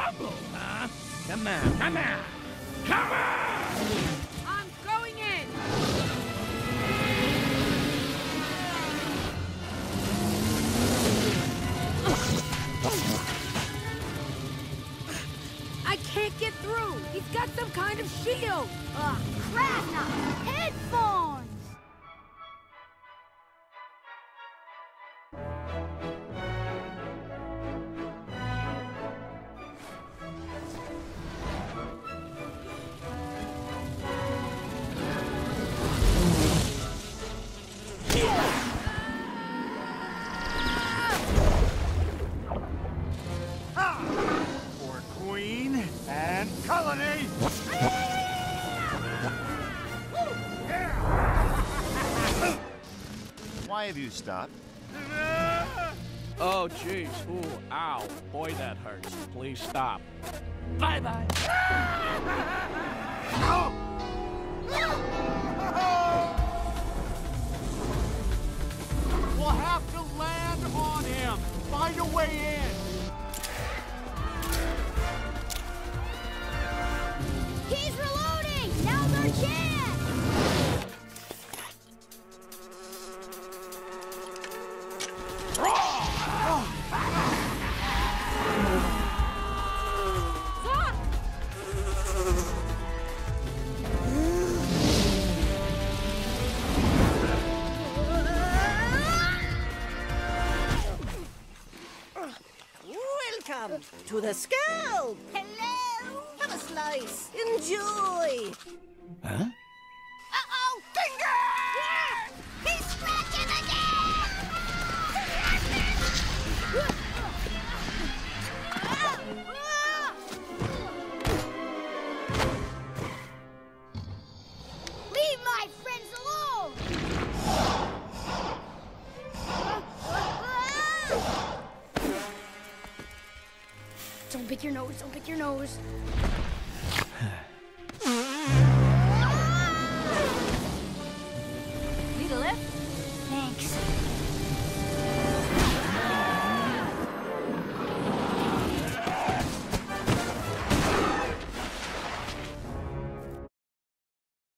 Huh? Come on, come on, come on! I'm going in! I can't get through! He's got some kind of shield! Ugh, Krasna! Headphones! Why have you stopped? Oh, jeez. Ooh, ow. Boy, that hurts. Please stop. Bye-bye. We'll have to land on him! Find a way in! He's reloading! Now's our chance! Welcome to the scalp. Hello? Have a slice. Enjoy. Huh? Don't pick your nose, don't pick your nose.